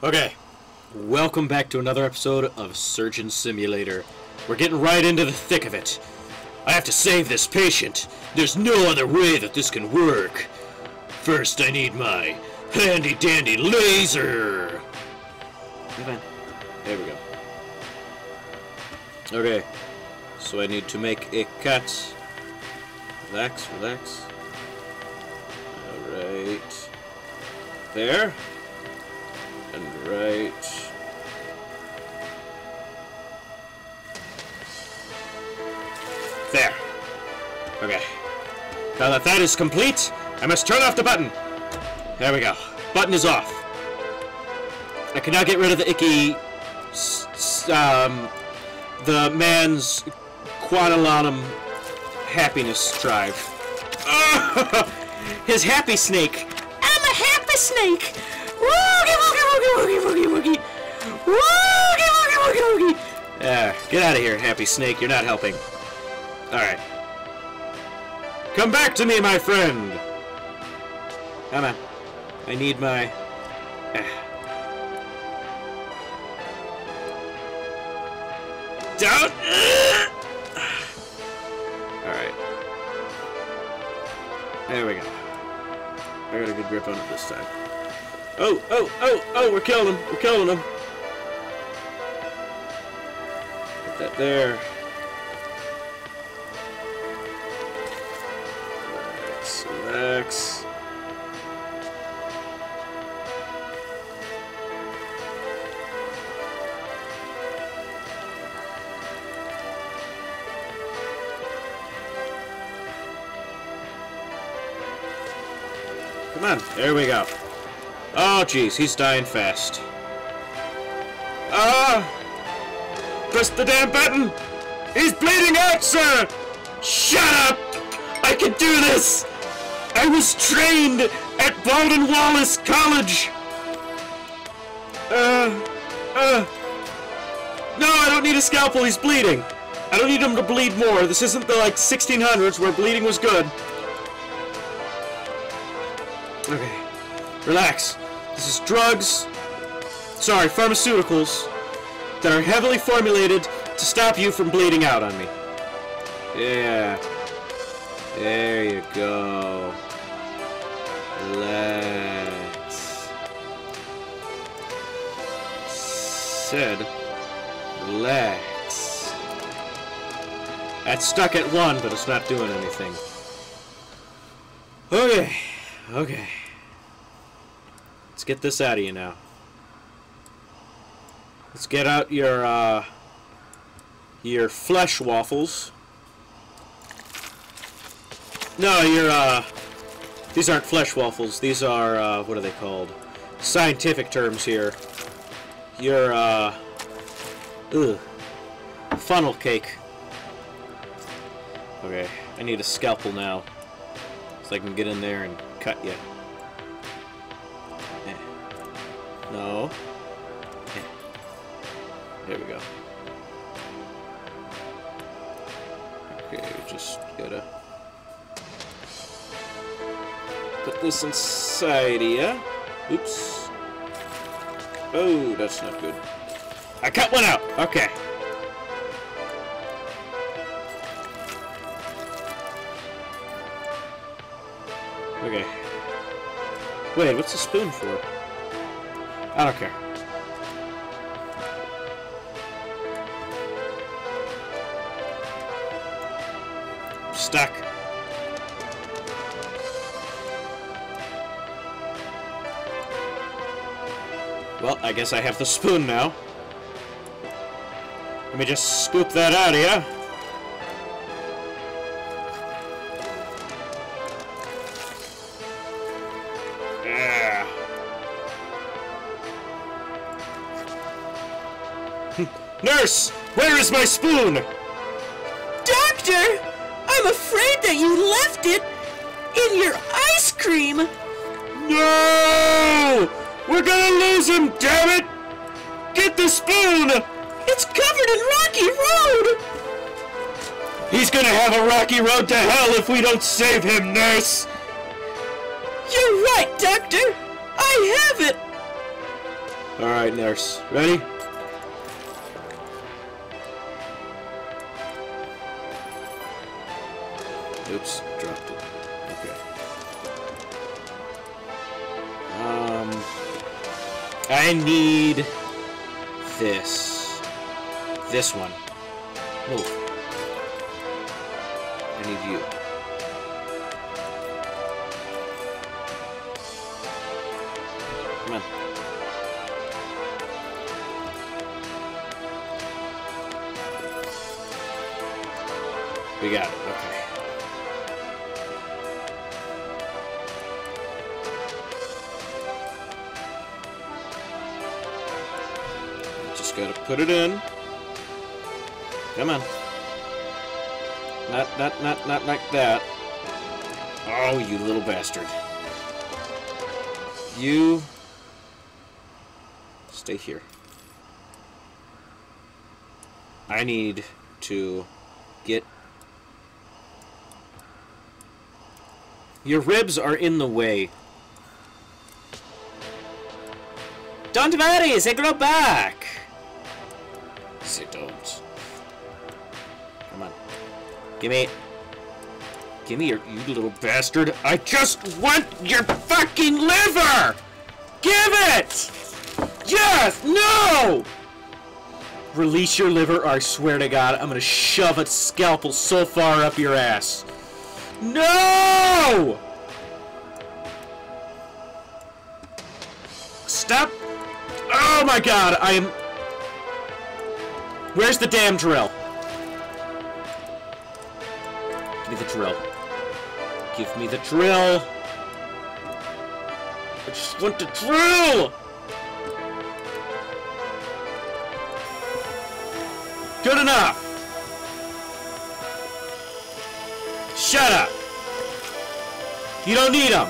Okay, welcome back to another episode of Surgeon Simulator. We're getting right into the thick of it. I have to save this patient. There's no other way that this can work. First, I need my handy dandy laser. There we go. Okay, so I need to make a cut. Relax, relax. Alright. There. Right. There. Okay. Now that that is complete, I must turn off the button. There we go. Button is off. I can now get rid of the icky, um, the man's quadalanum happiness drive. His happy snake. I'm a happy snake. Woogie woogie woogie woogie woogie woogie. Woogie woogie. Yeah, get out of here, happy snake. You're not helping. All right. Come back to me, my friend. Come on. I need my. Ah. Don't. All right. There we go. I got a good grip on it this time. Oh, oh, oh, oh, we're killing him. We're killing him. Put that there. Relax, relax. Come on, there we go. Oh, jeez, he's dying fast. Ah! Press the damn button! He's bleeding out, sir! Shut up! I can do this! I was trained at Baldwin Wallace College! Uh, uh... No, I don't need a scalpel, he's bleeding! I don't need him to bleed more. This isn't the, like, 1600s where bleeding was good. Okay. Relax. This is drugs, sorry, pharmaceuticals, that are heavily formulated to stop you from bleeding out on me. Yeah. There you go. Relax. Said, relax. That's stuck at one, but it's not doing anything. Okay. Okay. Let's get this out of you now. Let's get out your, uh, your flesh waffles. No, your, uh, these aren't flesh waffles. These are, uh, what are they called? Scientific terms here. Your, uh, ugh, funnel cake. Okay, I need a scalpel now. So I can get in there and cut you. No. There we go. Okay, just gotta put this inside here. Oops. Oh, that's not good. I cut one out. Okay. Okay. Wait, what's the spoon for? I don't care. Stuck. Well, I guess I have the spoon now. Let me just scoop that out of you. Yeah. Nurse, where is my spoon? Doctor, I'm afraid that you left it in your ice cream. No! We're gonna lose him, damn it! Get the spoon! It's covered in rocky road. He's gonna have a rocky road to hell if we don't save him, nurse! You're right, Doctor. I have it. Alright, nurse. Ready? I need this. This one. Move. I need you. Come on. We got it. Okay. Gotta put it in. Come on. Not, not, not, not like that. Oh, you little bastard. You... Stay here. I need to get... Your ribs are in the way. Don't worry, they grow back. They don't. Come on. Give me... Give me your... You little bastard. I just want your fucking liver! Give it! Yes! No! Release your liver, or I swear to God, I'm gonna shove a scalpel so far up your ass. No! Stop! Oh my God, I am... Where's the damn drill? Give me the drill. Give me the drill. I just want the drill! Good enough! Shut up! You don't need them!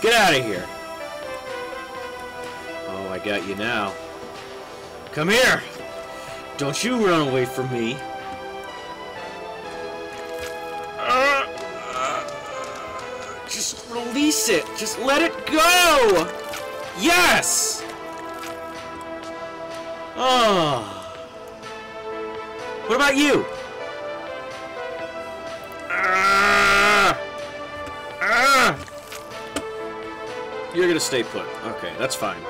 Get out of here! Got you now. Come here! Don't you run away from me! Just release it! Just let it go! Yes! Oh. What about you? Ah! Ah! You're gonna stay put. Okay, that's fine.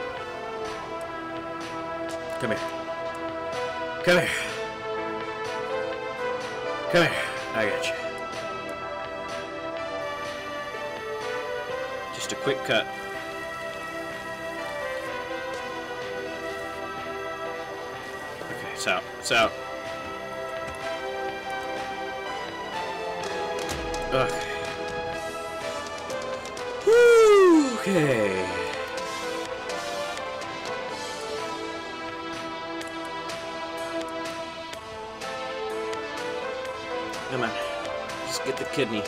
Come here. Come here. Come here. I got you. Just a quick cut. Okay, it's out. It's out. Okay. Whew, okay. Kidney.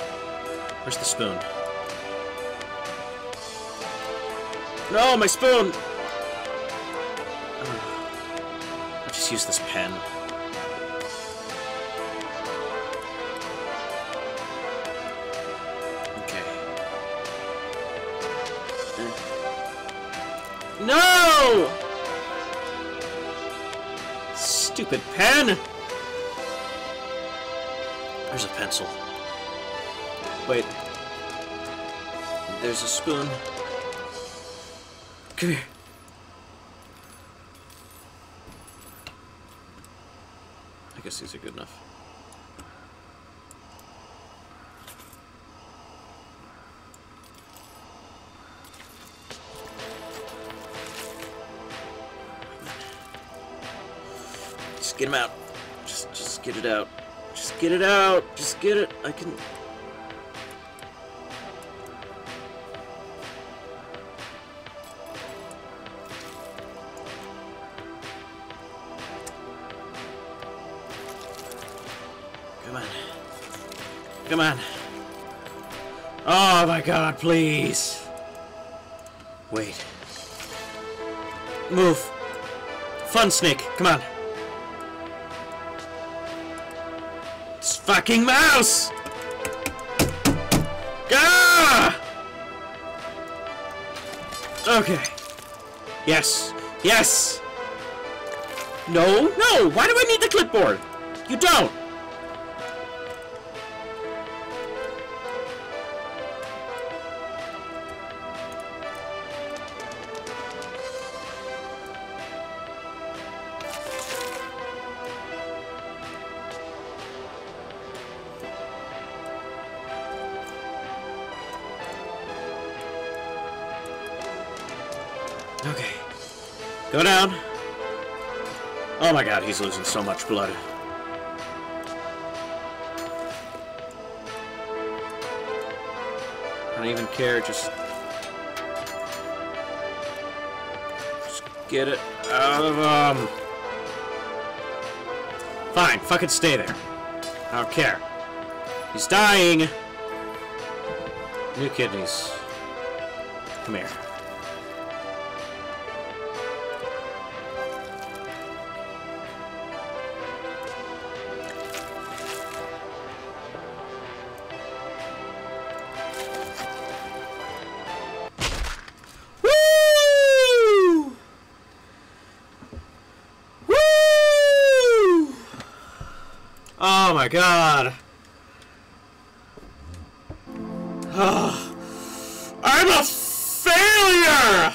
Where's the spoon? No, my spoon! I'll just use this pen. Okay. No! Stupid pen! There's a pencil. Wait. There's a spoon. Come here. I guess these are good enough. Just get him out. Just, just get it out. Just get it out. Just get it. I can. Come on. Oh my god, please. Wait. Move. Fun snake, come on. It's fucking mouse! Ah! Okay. Yes. Yes! No, no! Why do I need the clipboard? You don't! Okay. Go down. Oh my god, he's losing so much blood. I don't even care, just... Just get it out of him. Fine, fucking stay there. I don't care. He's dying. New kidneys. Come here. Oh my god. Oh, I'm a failure!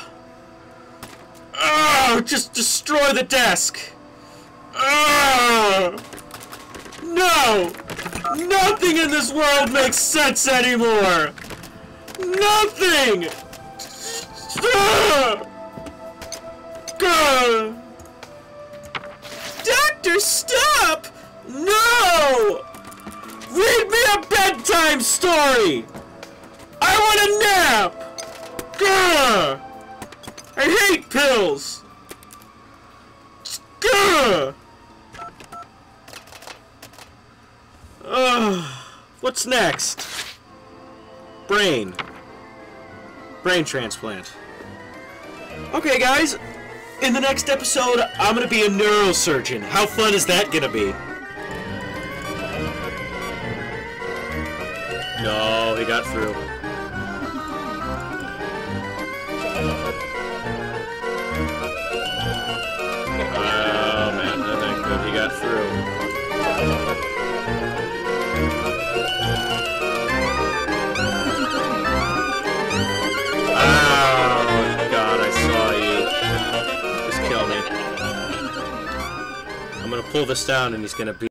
Oh, just destroy the desk. Oh, no! Nothing in this world makes sense anymore! Nothing! Ah! Ah! Doctor, stop! No! Read me a bedtime story! I want a nap! Gah! I hate pills! Gah! Ugh. What's next? Brain. Brain transplant. Okay, guys. In the next episode, I'm gonna be a neurosurgeon. How fun is that gonna be? No, he got through. Oh man, good. He got through. Oh god, I saw you. Just kill me. I'm gonna pull this down and he's gonna be